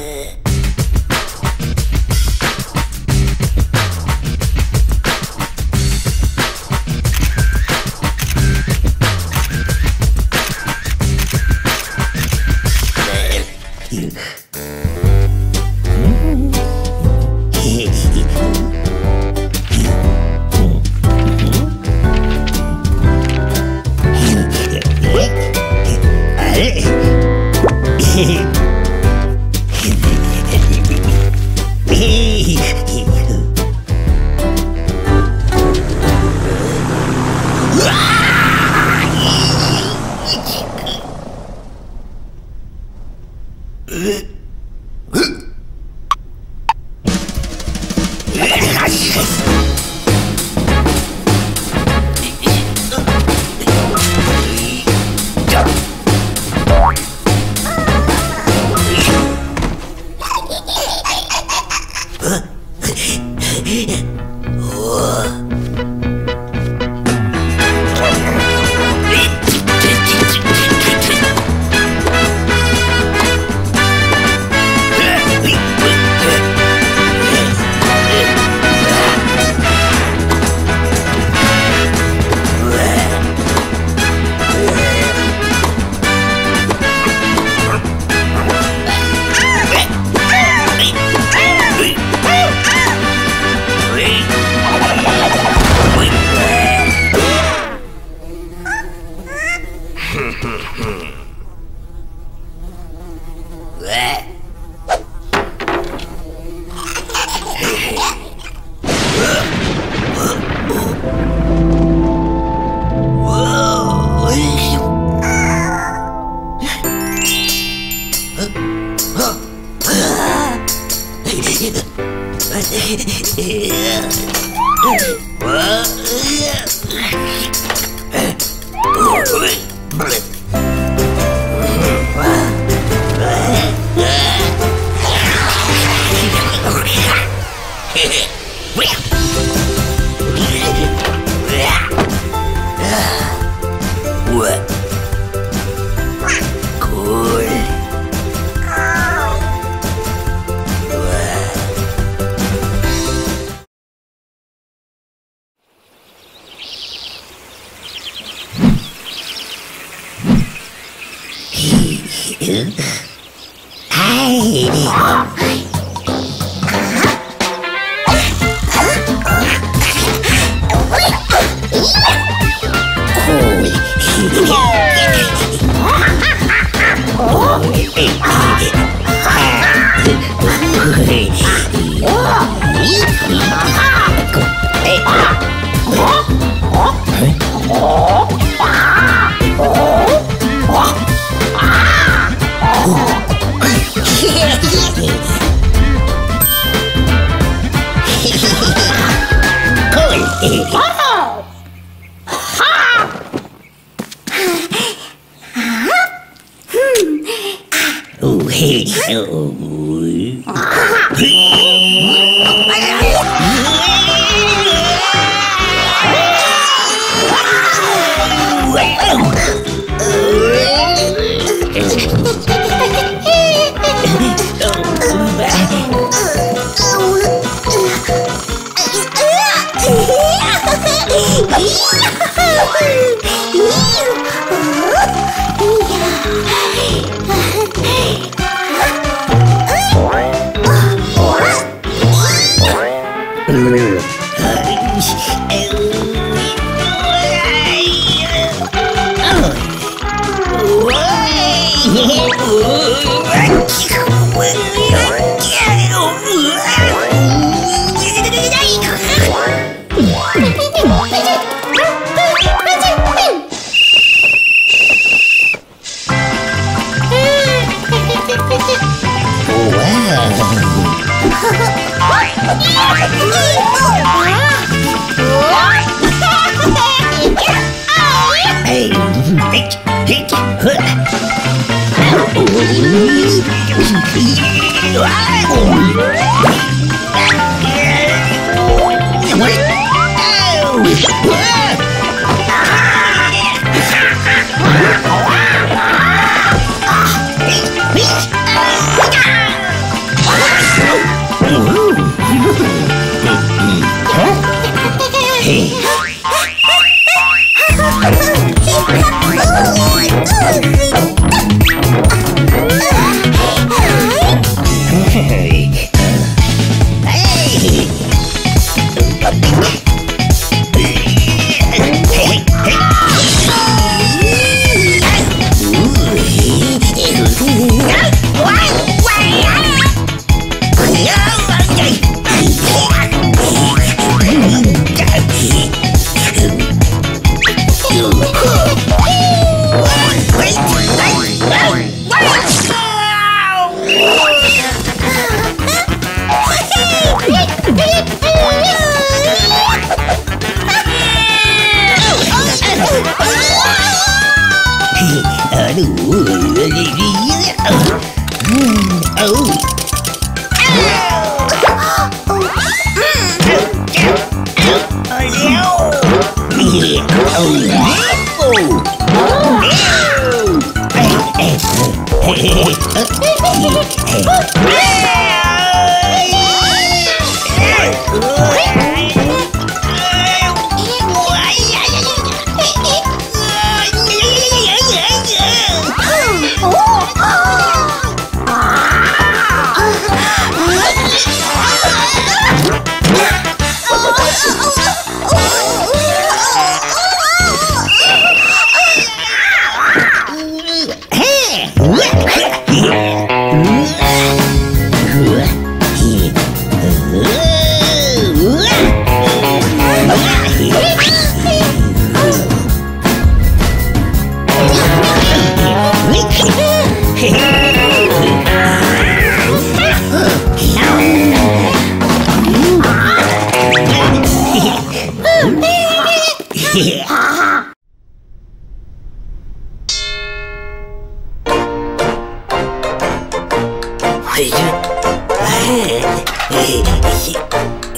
Yeah. Yeah.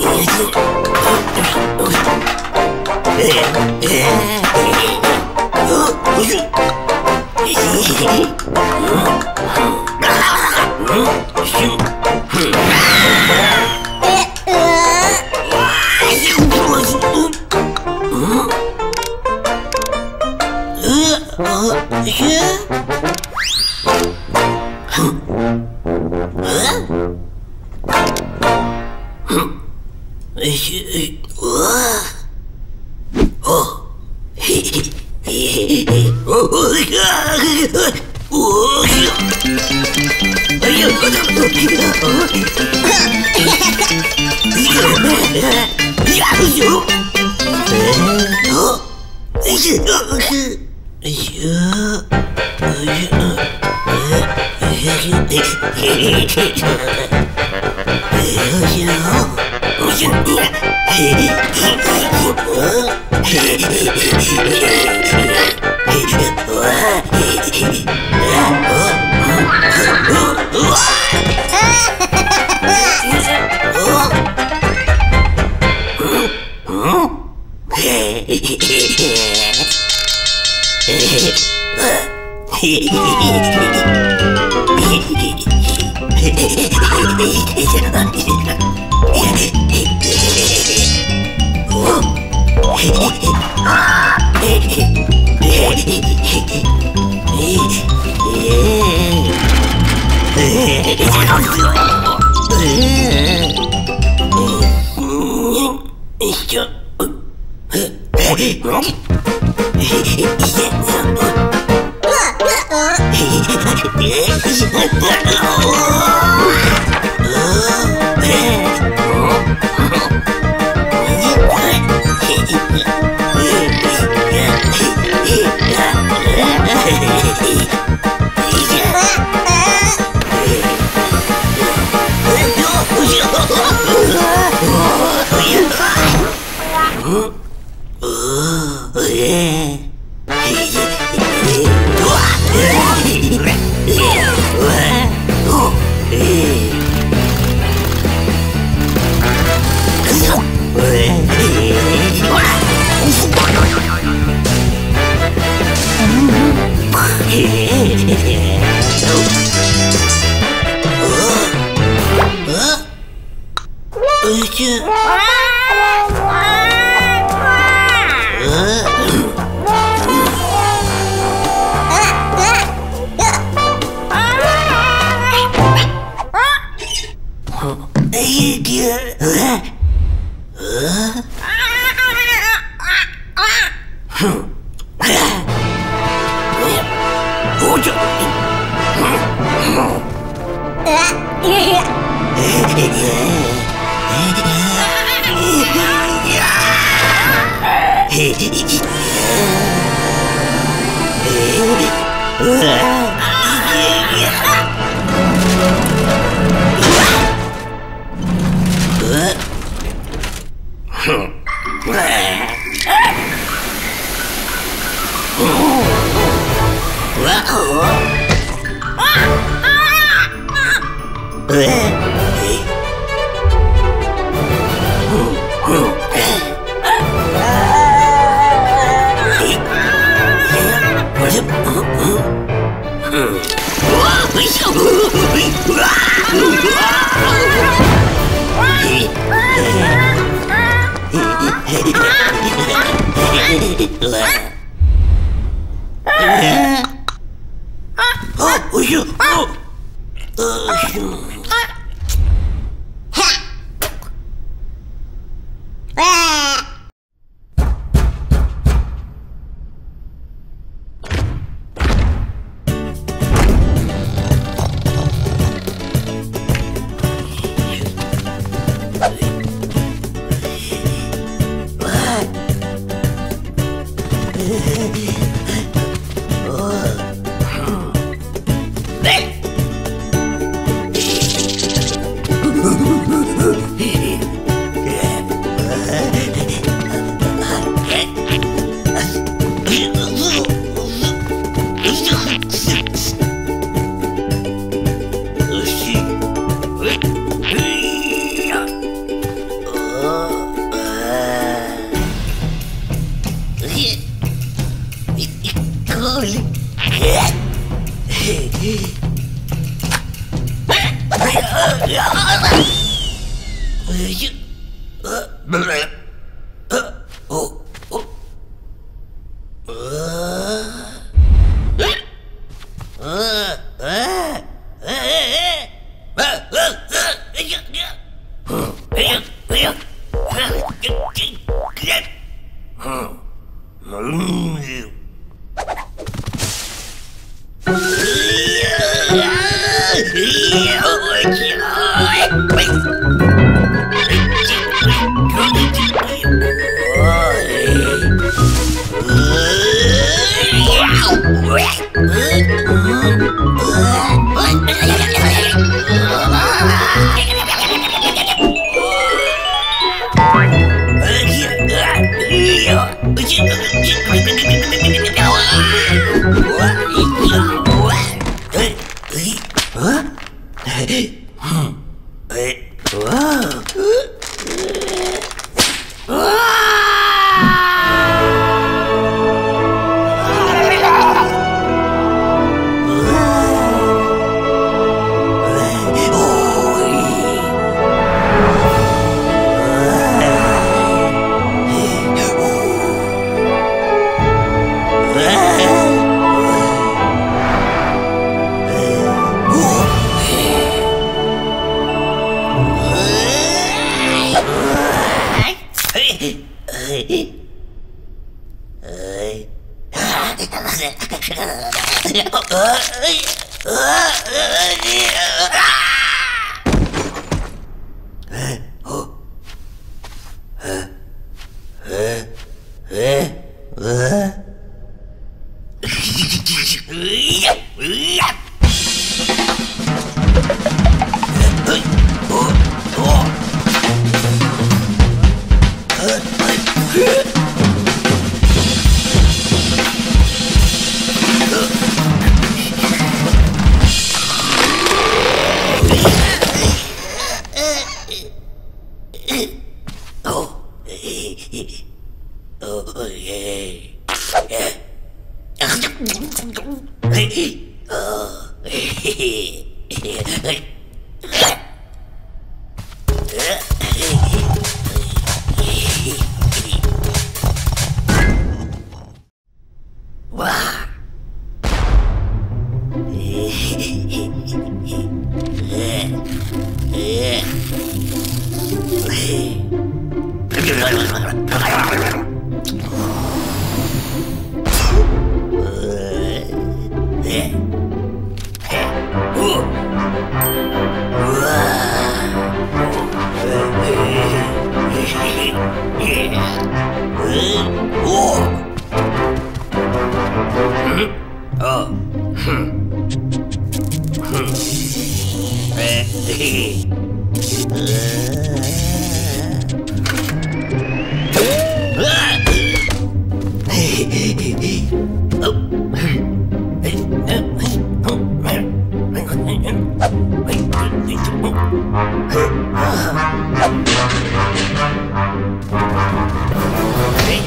嘿，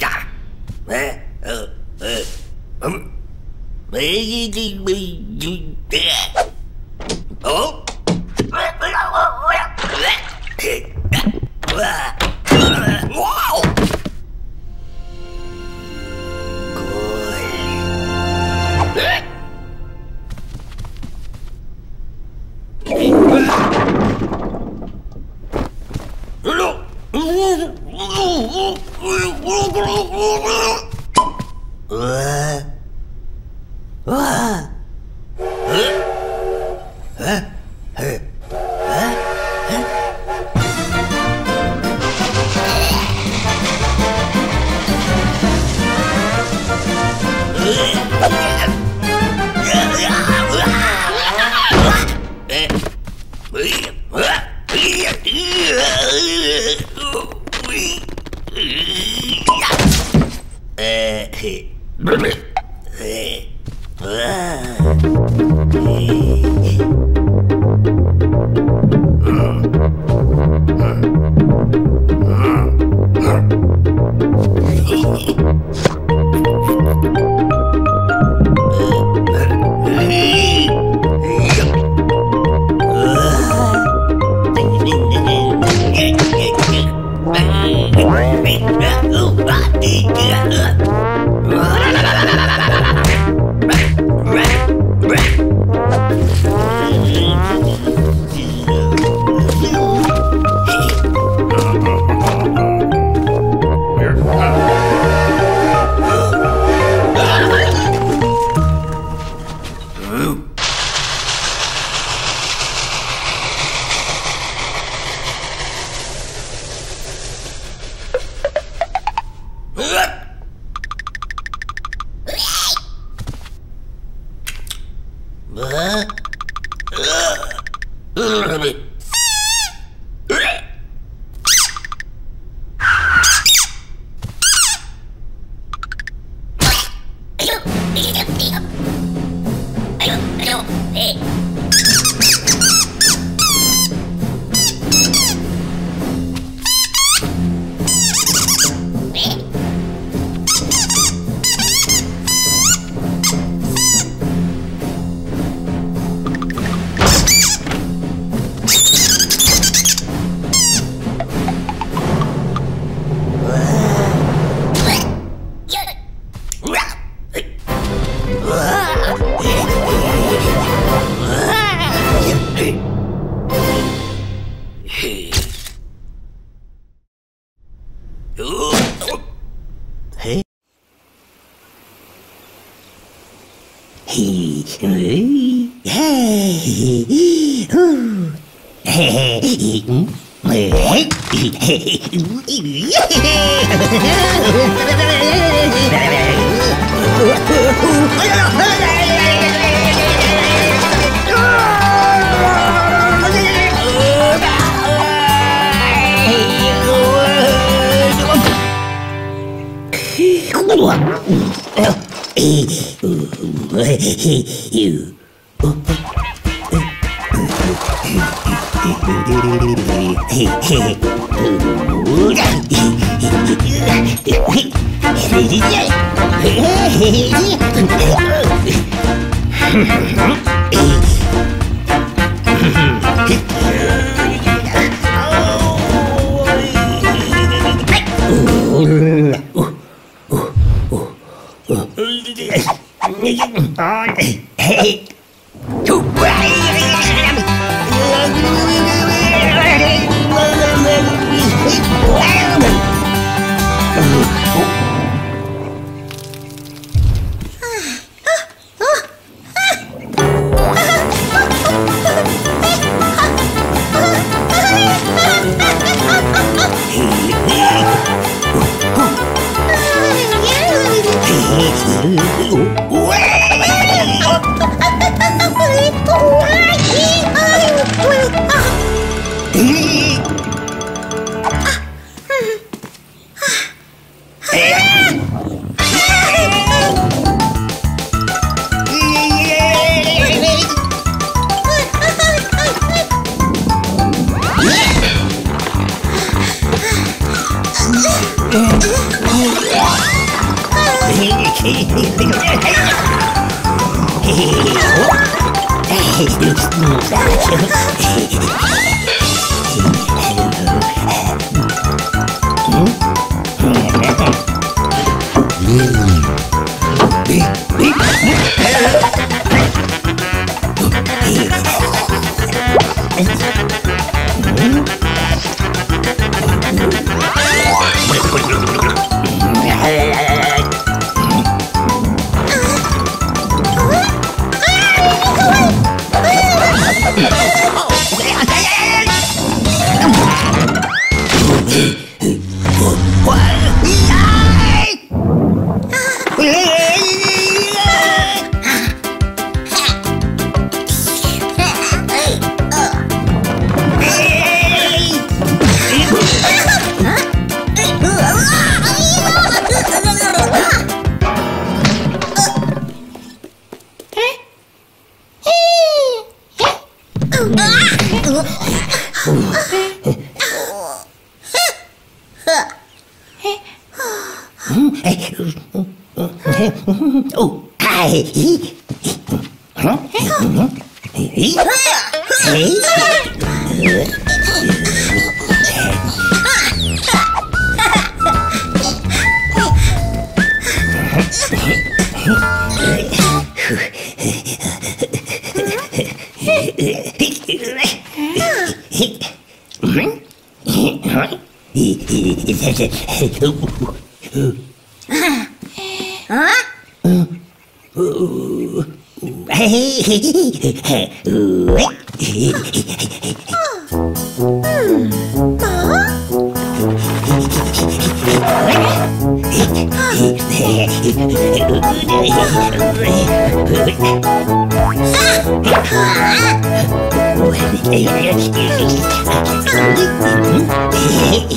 呀，喂，呃，呃，没一定没。cool.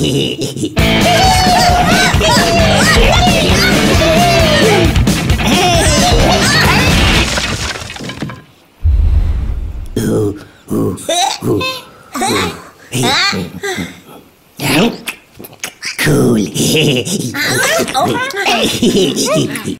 Ah,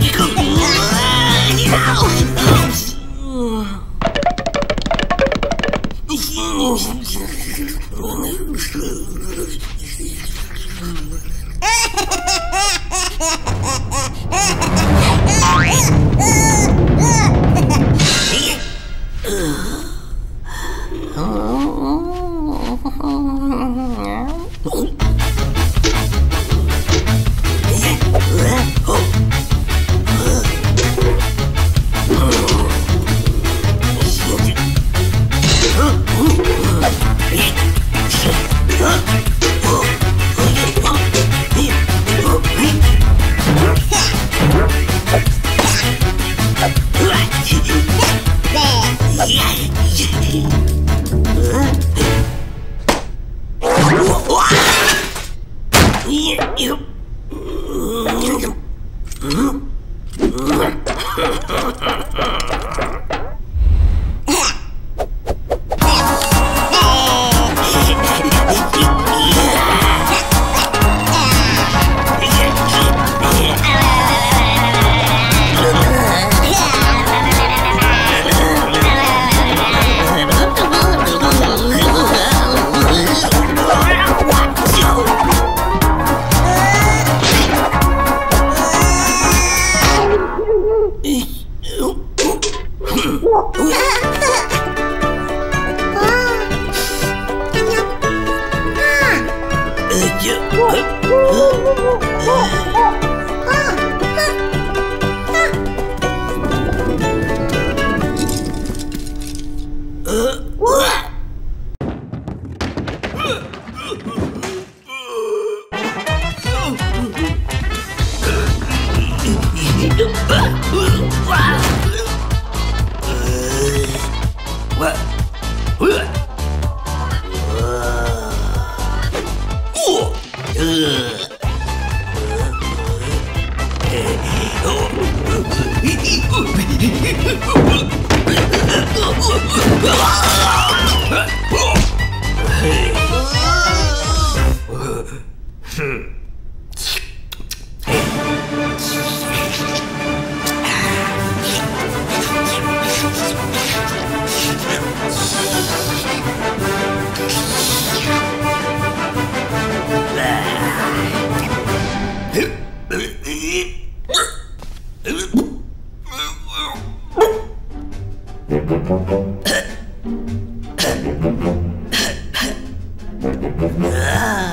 你看。Ah!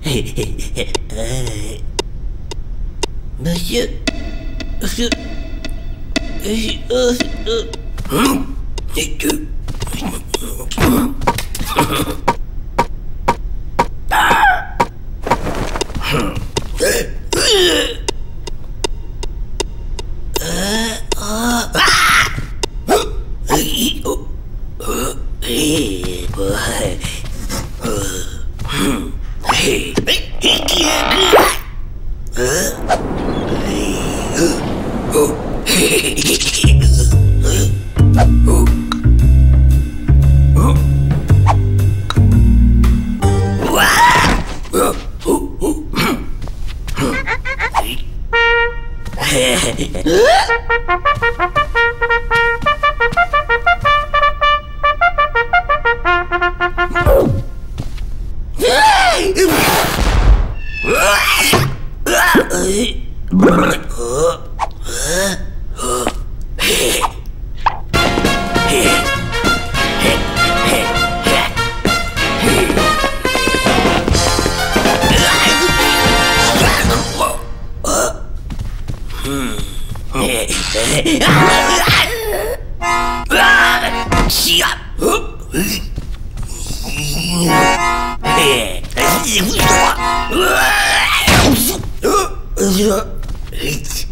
へへへへ、ああ。ばし你胡说！呃胡说！呃，呀，呃